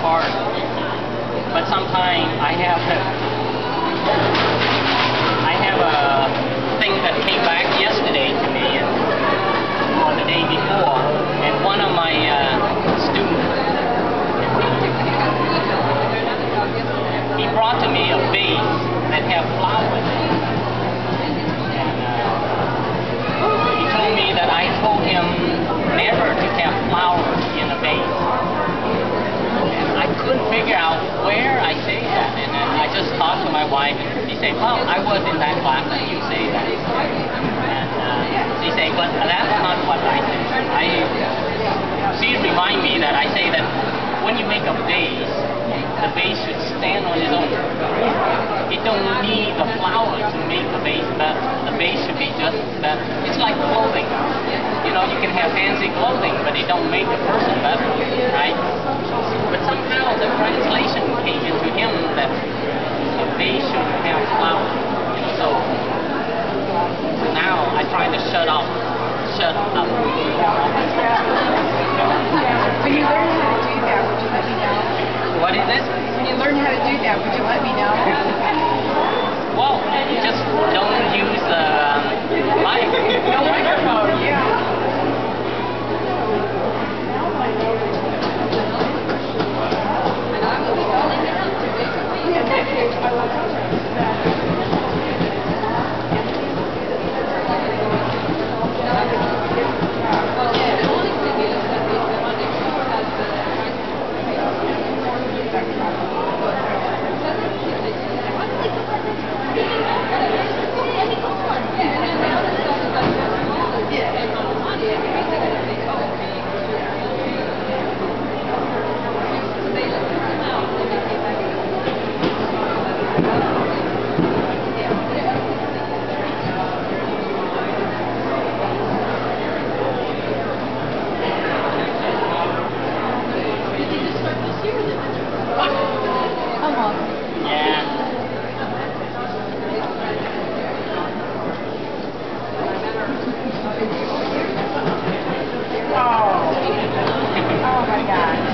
part. But sometimes I have I have a thing that came back yesterday to me and or the day before, and one of my uh, students he brought to me a vase that had flowers in it. And uh, he told me that I told him never to have flowers in a vase. And I couldn't figure out where I say that. And then I just and she said, well, I was in that class and you say that. And uh, she said, but that's not what I say. I, she remind me that I say that when you make a vase, the vase should stand on its own. It don't need the flower to make the vase better. The vase should be just better. It's like clothing. You know, you can have fancy clothing, but it don't make the person better, right? But somehow the translation came into him that the vase should have flowers. So now I try to shut up. Shut up. When you learn how to do that, would you let me know? What is it? When you learn how to do that, would you let me know? Well, just don't use uh, on. Yeah. Oh. Oh my gosh.